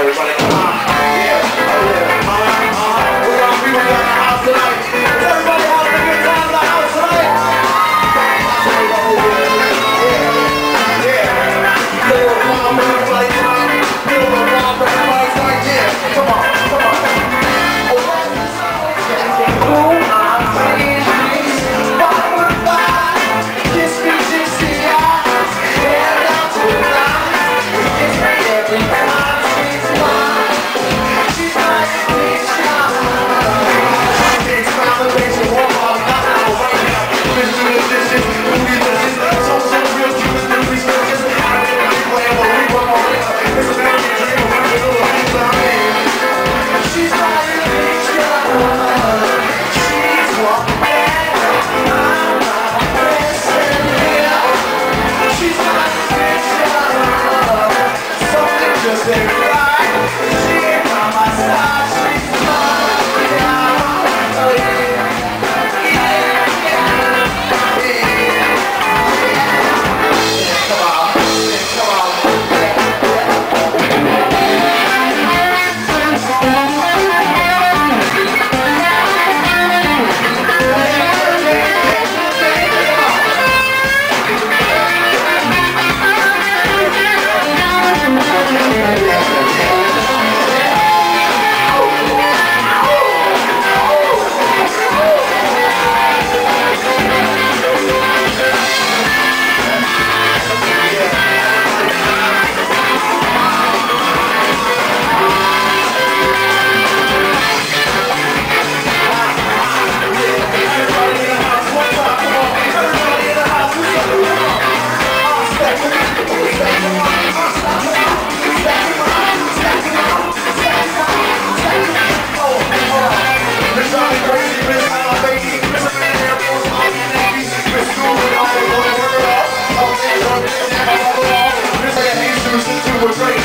everybody.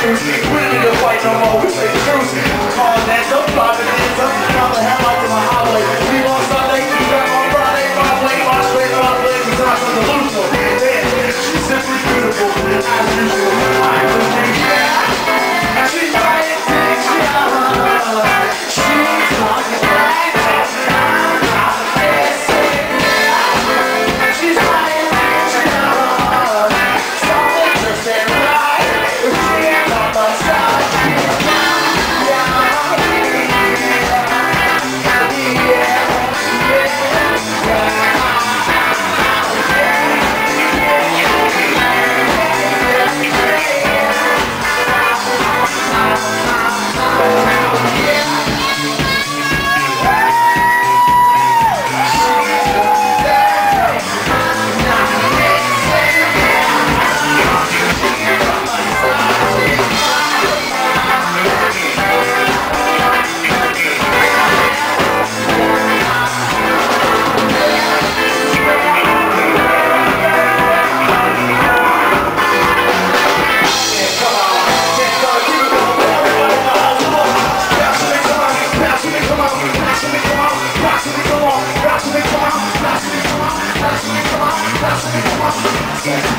She's On,